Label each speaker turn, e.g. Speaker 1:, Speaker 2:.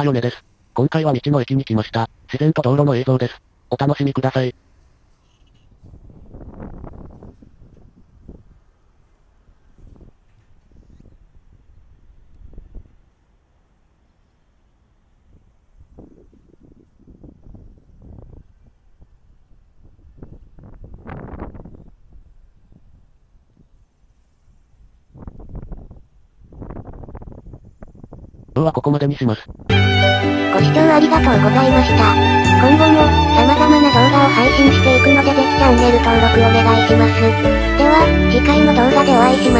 Speaker 1: たよねです。今回は道の駅に来ました。自然と道路の映像です。お楽しみください。今日はここまでにします。
Speaker 2: ご視聴ありがとうございました。今後も、様々な動画を配信していくのでぜひチャンネル登録お願いします。では、次回の動画でお会いしましょう。